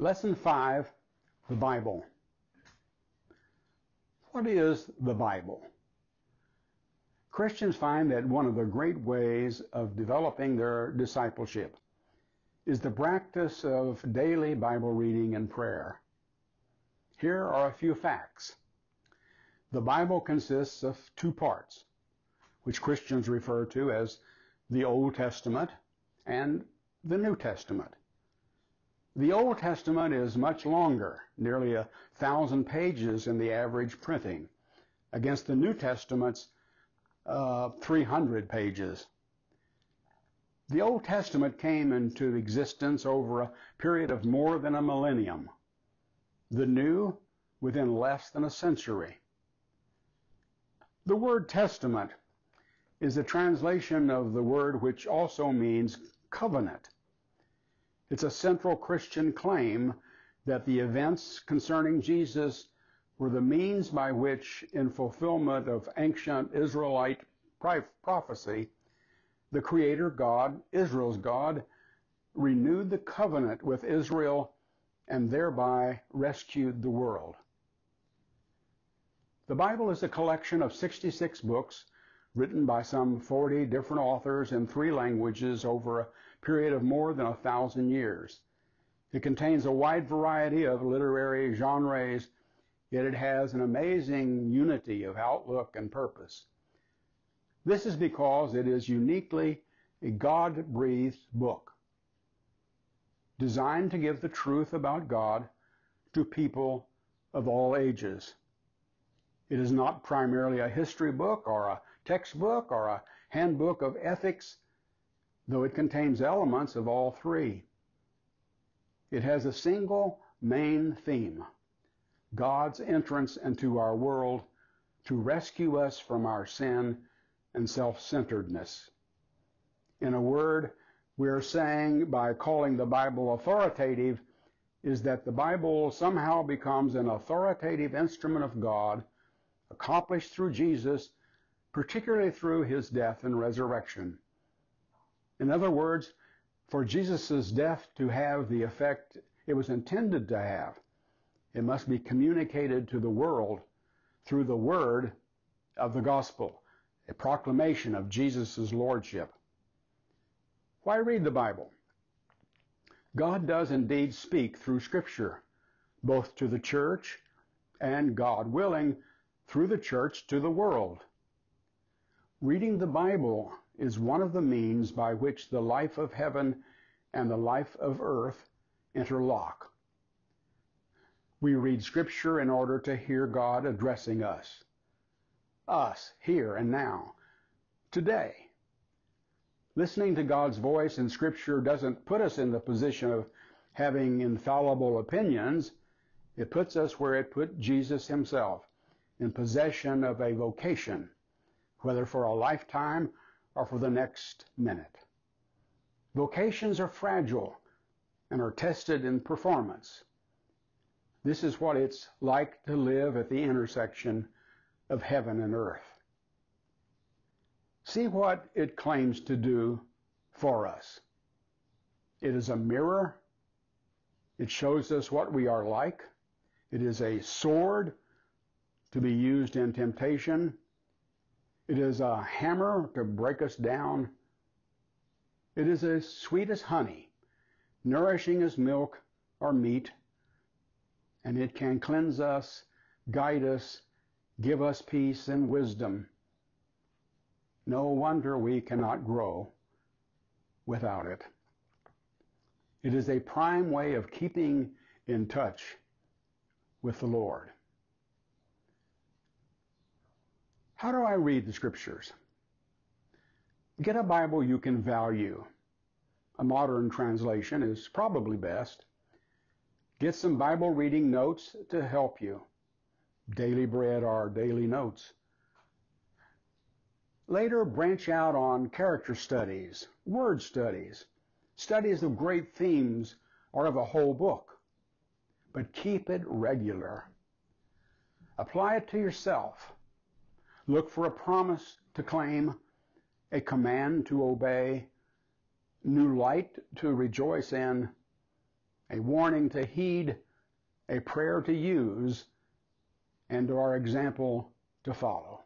Lesson 5 The Bible. What is the Bible? Christians find that one of the great ways of developing their discipleship is the practice of daily Bible reading and prayer. Here are a few facts. The Bible consists of two parts, which Christians refer to as the Old Testament and the New Testament. The Old Testament is much longer, nearly a thousand pages in the average printing, against the New Testament's uh, 300 pages. The Old Testament came into existence over a period of more than a millennium. The New within less than a century. The word testament is a translation of the word which also means covenant. It's a central Christian claim that the events concerning Jesus were the means by which, in fulfillment of ancient Israelite prophecy, the Creator God, Israel's God, renewed the covenant with Israel and thereby rescued the world. The Bible is a collection of 66 books written by some 40 different authors in three languages over a period of more than a thousand years. It contains a wide variety of literary genres, yet it has an amazing unity of outlook and purpose. This is because it is uniquely a God-breathed book, designed to give the truth about God to people of all ages. It is not primarily a history book or a textbook or a handbook of ethics, though it contains elements of all three. It has a single main theme God's entrance into our world to rescue us from our sin and self centeredness. In a word, we are saying by calling the Bible authoritative is that the Bible somehow becomes an authoritative instrument of God accomplished through Jesus, particularly through his death and resurrection. In other words, for Jesus' death to have the effect it was intended to have, it must be communicated to the world through the word of the gospel, a proclamation of Jesus' lordship. Why read the Bible? God does indeed speak through Scripture, both to the church and, God willing, through the church to the world. Reading the Bible is one of the means by which the life of heaven and the life of earth interlock. We read Scripture in order to hear God addressing us. Us, here and now, today. Listening to God's voice in Scripture doesn't put us in the position of having infallible opinions. It puts us where it put Jesus himself in possession of a vocation, whether for a lifetime or for the next minute. Vocations are fragile and are tested in performance. This is what it's like to live at the intersection of heaven and earth. See what it claims to do for us. It is a mirror. It shows us what we are like. It is a sword to be used in temptation. It is a hammer to break us down. It is as sweet as honey, nourishing as milk or meat, and it can cleanse us, guide us, give us peace and wisdom. No wonder we cannot grow without it. It is a prime way of keeping in touch with the Lord. How do I read the scriptures? Get a Bible you can value. A modern translation is probably best. Get some Bible reading notes to help you. Daily bread are daily notes. Later, branch out on character studies, word studies, studies of great themes or of a whole book. But keep it regular. Apply it to yourself. Look for a promise to claim, a command to obey, new light to rejoice in, a warning to heed, a prayer to use, and our example to follow.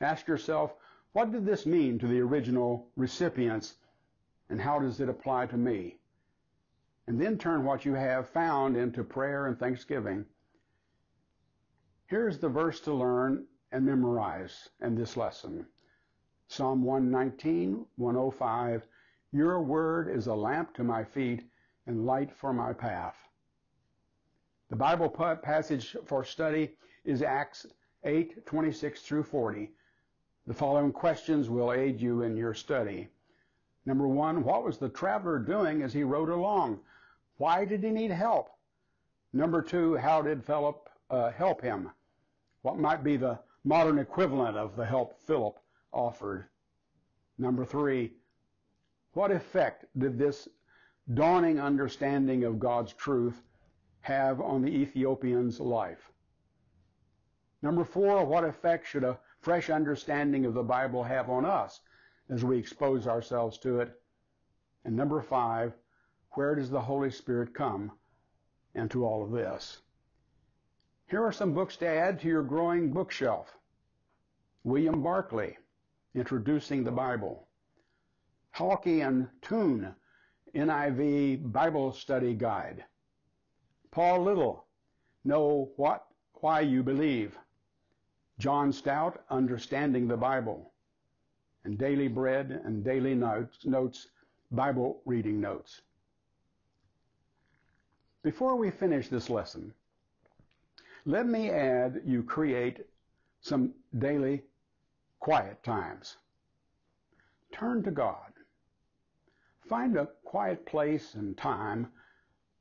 Ask yourself, what did this mean to the original recipients, and how does it apply to me? And then turn what you have found into prayer and thanksgiving. Here's the verse to learn and memorize in this lesson. Psalm 119, 105. Your word is a lamp to my feet and light for my path. The Bible passage for study is Acts 8, 26 through 40. The following questions will aid you in your study. Number one, what was the traveler doing as he rode along? Why did he need help? Number two, how did Philip uh, help him? What might be the modern equivalent of the help Philip offered? Number three, what effect did this dawning understanding of God's truth have on the Ethiopian's life? Number four, what effect should a fresh understanding of the Bible have on us as we expose ourselves to it? And number five, where does the Holy Spirit come into all of this? Here are some books to add to your growing bookshelf. William Barclay, Introducing the Bible. Halke and Toon, NIV Bible Study Guide. Paul Little, Know What, Why You Believe. John Stott, Understanding the Bible. And Daily Bread and Daily Notes, notes Bible Reading Notes. Before we finish this lesson, let me add you create some daily quiet times. Turn to God. Find a quiet place and time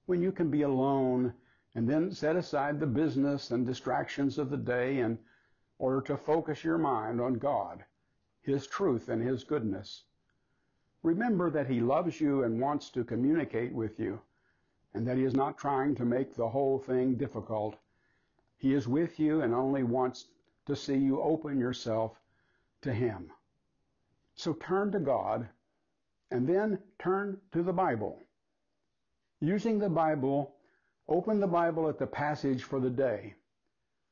when you can be alone and then set aside the business and distractions of the day in order to focus your mind on God, His truth, and His goodness. Remember that He loves you and wants to communicate with you, and that He is not trying to make the whole thing difficult. He is with you and only wants to see you open yourself to Him. So turn to God and then turn to the Bible. Using the Bible, open the Bible at the passage for the day.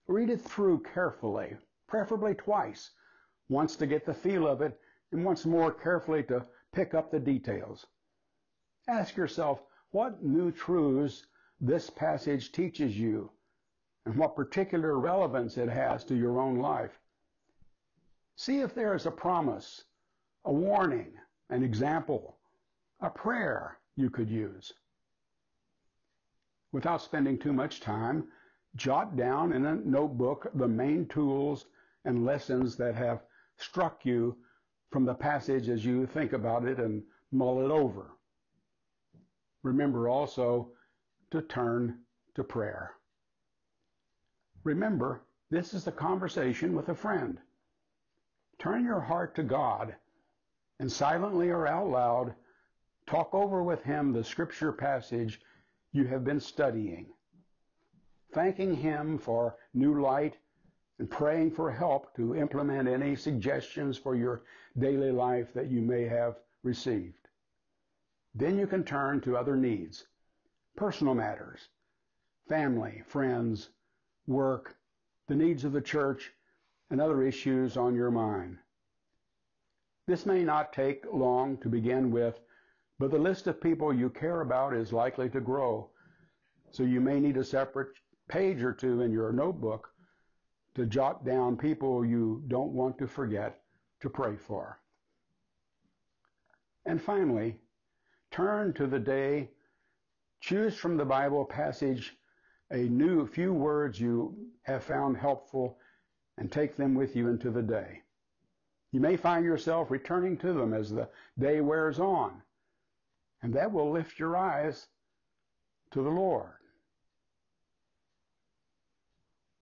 Read it through carefully, preferably twice, once to get the feel of it, and once more carefully to pick up the details. Ask yourself what new truths this passage teaches you and what particular relevance it has to your own life. See if there is a promise, a warning, an example, a prayer you could use. Without spending too much time, jot down in a notebook the main tools and lessons that have struck you from the passage as you think about it and mull it over. Remember also to turn to prayer. Remember, this is a conversation with a friend. Turn your heart to God and silently or out loud, talk over with him the scripture passage you have been studying, thanking him for new light and praying for help to implement any suggestions for your daily life that you may have received. Then you can turn to other needs, personal matters, family, friends, work, the needs of the church, and other issues on your mind. This may not take long to begin with, but the list of people you care about is likely to grow. So you may need a separate page or two in your notebook to jot down people you don't want to forget to pray for. And finally, turn to the day, choose from the Bible passage a new few words you have found helpful and take them with you into the day. You may find yourself returning to them as the day wears on, and that will lift your eyes to the Lord.